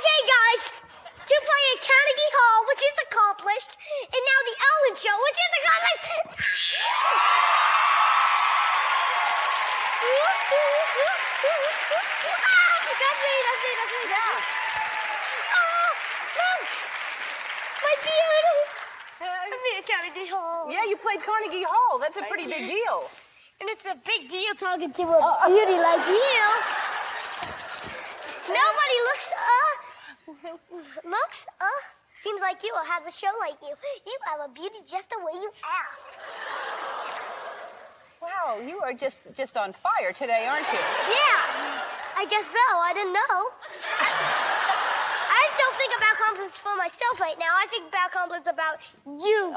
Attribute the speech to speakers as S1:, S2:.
S1: Okay, guys. To play at Carnegie Hall, which is accomplished, and now the Ellen Show, which is accomplished. Ah, that's me, that's me, that's me.
S2: Yeah.
S1: Oh, look. My beauty. I'm at Carnegie Hall.
S2: Yeah, you played Carnegie Hall. That's a pretty big deal.
S1: And it's a big deal talking to a beauty like you. Nobody looks, uh, looks, uh, seems like you has a show like you. You have a beauty just the way you are.
S2: Wow, you are just just on fire today, aren't you?
S1: Yeah, I guess so. I didn't know. I don't think about compliments for myself right now. I think about compliments about you.